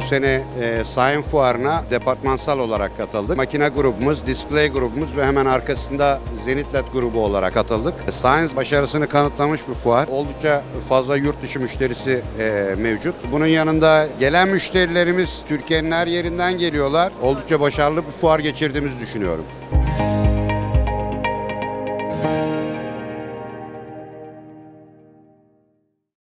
Bu sene e, Science Fuarı'na departmansal olarak katıldık. Makine grubumuz, display grubumuz ve hemen arkasında Zenitlet grubu olarak katıldık. E, Science başarısını kanıtlamış bir fuar. Oldukça fazla yurt dışı müşterisi e, mevcut. Bunun yanında gelen müşterilerimiz Türkiye'nin her yerinden geliyorlar. Oldukça başarılı bir fuar geçirdiğimizi düşünüyorum.